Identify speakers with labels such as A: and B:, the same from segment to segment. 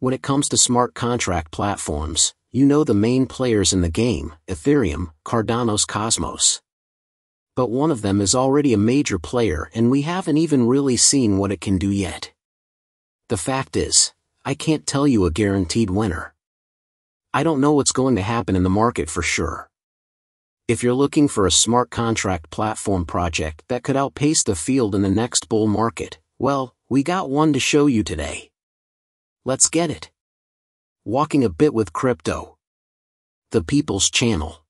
A: When it comes to smart contract platforms, you know the main players in the game, Ethereum, Cardano's Cosmos. But one of them is already a major player and we haven't even really seen what it can do yet. The fact is, I can't tell you a guaranteed winner. I don't know what's going to happen in the market for sure. If you're looking for a smart contract platform project that could outpace the field in the next bull market, well, we got one to show you today. Let's get it. Walking a BitBoy Crypto. The People's Channel.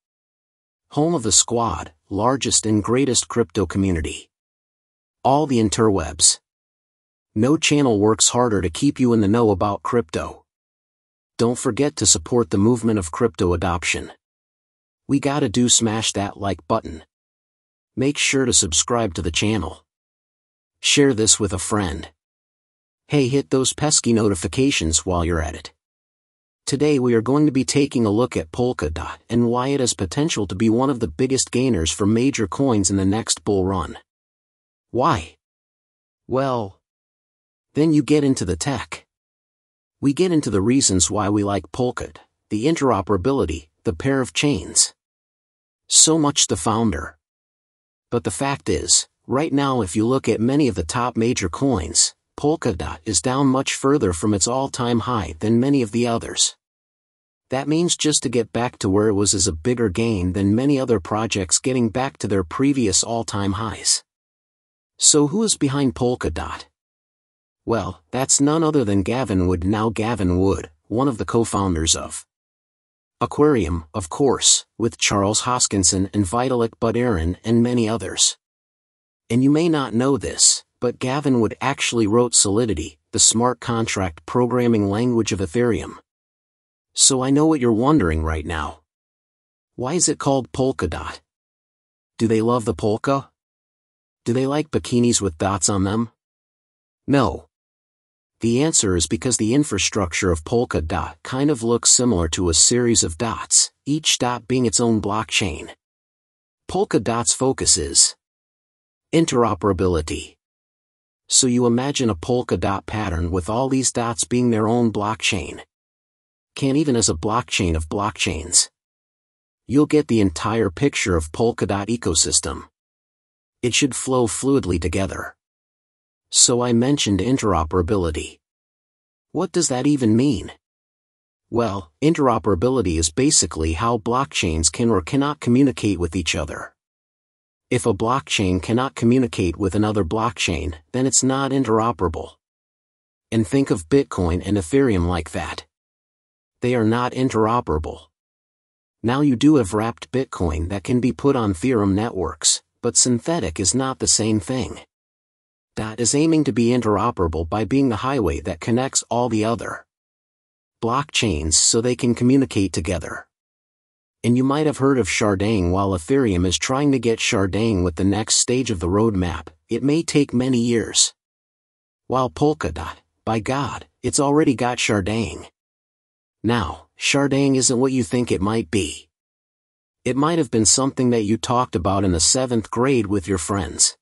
A: Home of the squad, largest and greatest crypto community. All the interwebs. No channel works harder to keep you in the know about crypto. Don't forget to support the movement of crypto adoption. We gotta do smash that like button. Make sure to subscribe to the channel. Share this with a friend. Hey hit those pesky notifications while you're at it. Today we are going to be taking a look at Polkadot and why it has potential to be one of the biggest gainers for major coins in the next bull run. Why? Well, then you get into the tech. We get into the reasons why we like Polkadot, the interoperability, the parachains. So much the founder. But the fact is, right now if you look at many of the top major coins, Polkadot is down much further from its all-time high than many of the others. That means just to get back to where it was is a bigger gain than many other projects getting back to their previous all-time highs. So who is behind Polkadot? Well, that's none other than Gavin Wood now Gavin Wood, one of the co-founders of Ethereum, of course, with Charles Hoskinson and Vitalik Buterin and many others. And you may not know this, but Gavin Wood actually wrote Solidity, the smart contract programming language of Ethereum. So I know what you're wondering right now. Why is it called Polkadot? Do they love the polka? Do they like bikinis with dots on them? No. The answer is because the infrastructure of Polkadot kind of looks similar to a series of dots, each dot being its own blockchain. Polkadot's focus is interoperability. So you imagine a polka dot pattern with all these dots being their own blockchain. Can even as a blockchain of blockchains. You'll get the entire picture of Polkadot ecosystem. It should flow fluidly together. So I mentioned interoperability. What does that even mean? Well, interoperability is basically how blockchains can or cannot communicate with each other. If a blockchain cannot communicate with another blockchain, then it's not interoperable. And think of Bitcoin and Ethereum like that. They are not interoperable. Now you do have wrapped Bitcoin that can be put on Ethereum networks, but synthetic is not the same thing. That is aiming to be interoperable by being the highway that connects all the other blockchains so they can communicate together. And you might have heard of sharding while Ethereum is trying to get sharding with the next stage of the roadmap, it may take many years. While Polkadot, by God, it's already got sharding. Now, sharding isn't what you think it might be. It might have been something that you talked about in the seventh grade with your friends.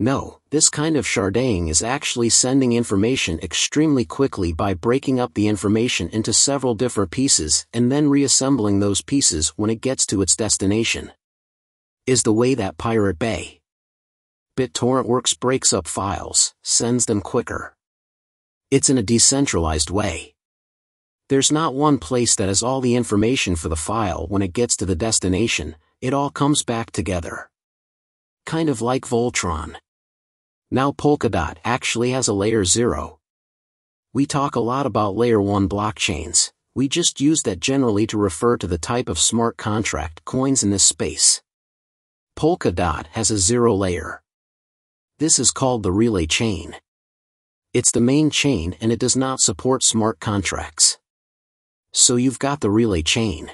A: No, this kind of sharding is actually sending information extremely quickly by breaking up the information into several different pieces and then reassembling those pieces when it gets to its destination. Is the way that Pirate Bay BitTorrent works breaks up files, sends them quicker. It's in a decentralized way. There's not one place that has all the information for the file when it gets to the destination, it all comes back together. Kind of like Voltron. Now Polkadot actually has a layer 0. We talk a lot about layer 1 blockchains, we just use that generally to refer to the type of smart contract coins in this space. Polkadot has a zero layer. This is called the relay chain. It's the main chain and it does not support smart contracts. So you've got the relay chain.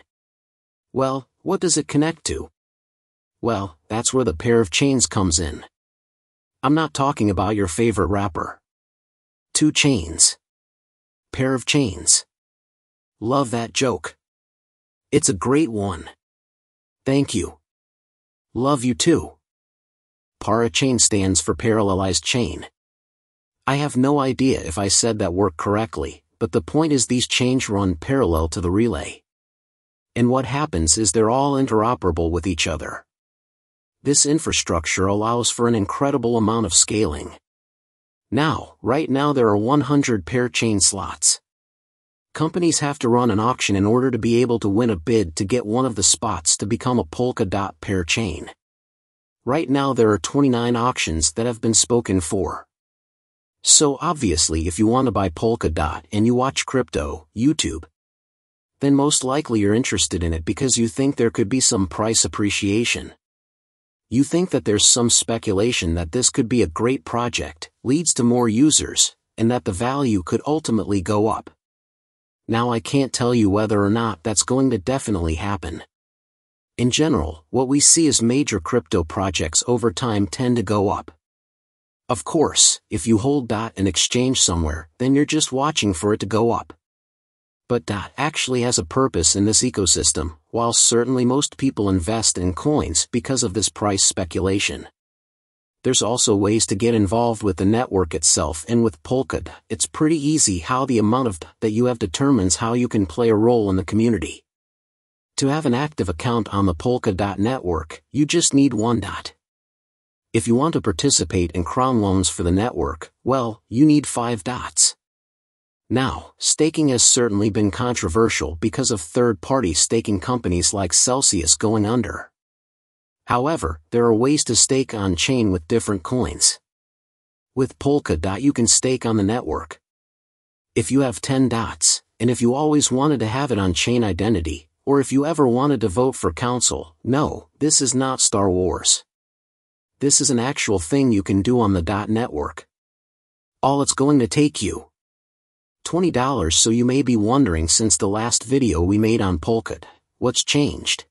A: Well, what does it connect to? Well, that's where the parachains comes in. I'm not talking about your favorite rapper. Two chains. Pair of chains. Love that joke. It's a great one. Thank you. Love you too. Para chain stands for parallelized chain. I have no idea if I said that word correctly, but the point is these chains run parallel to the relay. And what happens is they're all interoperable with each other. This infrastructure allows for an incredible amount of scaling. Now, right now there are 100 parachain slots. Companies have to run an auction in order to be able to win a bid to get one of the spots to become a Polkadot parachain. Right now there are 29 auctions that have been spoken for. So obviously if you want to buy Polkadot and you watch crypto, YouTube, then most likely you're interested in it because you think there could be some price appreciation. You think that there's some speculation that this could be a great project, leads to more users, and that the value could ultimately go up. Now I can't tell you whether or not that's going to definitely happen. In general, what we see is major crypto projects over time tend to go up. Of course, if you hold DOT and exchange somewhere, then you're just watching for it to go up. But DOT actually has a purpose in this ecosystem, while certainly most people invest in coins because of this price speculation. There's also ways to get involved with the network itself and with Polkadot, it's pretty easy how the amount of that you have determines how you can play a role in the community. To have an active account on the Polkadot network, you just need one dot. If you want to participate in crowdloans for the network, well, you need 5 dots. Now, staking has certainly been controversial because of third-party staking companies like Celsius going under. However, there are ways to stake on-chain with different coins. With Polkadot you can stake on the network. If you have 10 dots, and if you always wanted to have it on-chain identity, or if you ever wanted to vote for council, no, this is not Star Wars this is an actual thing you can do on the dot network. All it's going to take you. $20 so you may be wondering since the last video we made on Polkadot, what's changed?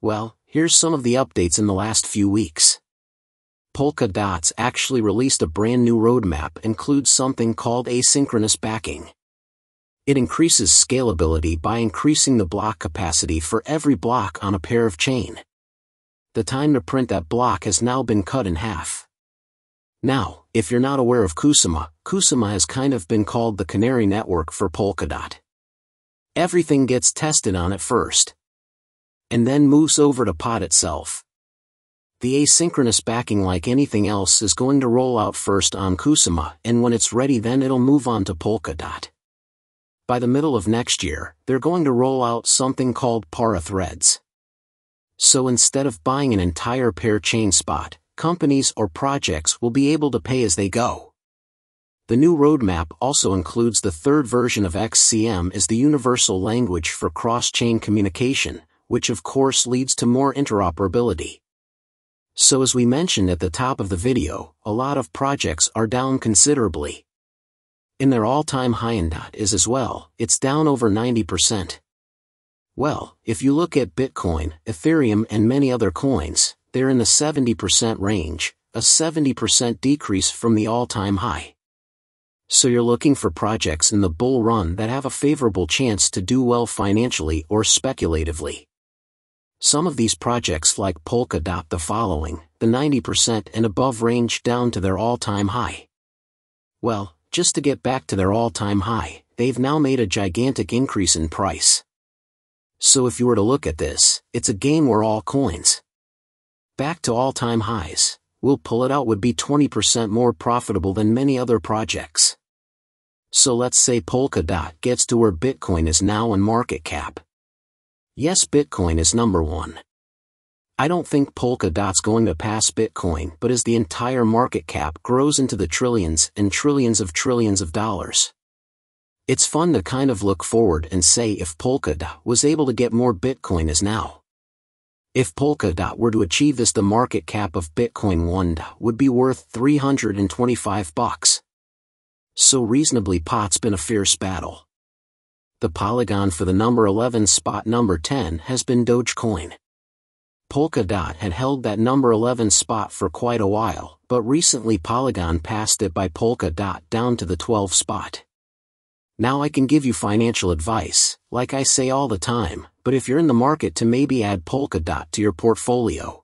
A: Well, here's some of the updates in the last few weeks. Polkadots actually released a brand new roadmap includes something called asynchronous backing. It increases scalability by increasing the block capacity for every block on a parachain the time to print that block has now been cut in half. Now, if you're not aware of Kusama, Kusama has kind of been called the canary network for Polkadot. Everything gets tested on it first. And then moves over to Pod itself. The asynchronous backing like anything else is going to roll out first on Kusama and when it's ready then it'll move on to Polkadot. By the middle of next year, they're going to roll out something called Para Threads. So instead of buying an entire parachain spot, companies or projects will be able to pay as they go. The new roadmap also includes the third version of XCM as the universal language for cross-chain communication, which of course leads to more interoperability. So as we mentioned at the top of the video, a lot of projects are down considerably. In their all-time high in DOT is as well, it's down over 90%. Well, if you look at Bitcoin, Ethereum and many other coins, they're in the 70% range, a 70% decrease from the all-time high. So you're looking for projects in the bull run that have a favorable chance to do well financially or speculatively. Some of these projects like Polkadot the following, the 90% and above range down to their all-time high. Well, just to get back to their all-time high, they've now made a gigantic increase in price. So if you were to look at this, it's a game where all coins. Back to all-time highs, we'll pull it out would be 20% more profitable than many other projects. So let's say Polkadot gets to where Bitcoin is now in market cap. Yes Bitcoin is number one. I don't think Polkadot's going to pass Bitcoin but as the entire market cap grows into the trillions and trillions of trillions of dollars, it's fun to kind of look forward and say if Polkadot was able to get more Bitcoin as now. If Polkadot were to achieve this the market cap of Bitcoin 1 would be worth 325 bucks. So reasonably pot's been a fierce battle. The Polygon for the number 11 spot number 10 has been Dogecoin. Polkadot had held that number 11 spot for quite a while, but recently Polygon passed it by Polkadot down to the 12 spot. Now I can give you financial advice, like I say all the time, but if you're in the market to maybe add Polkadot to your portfolio,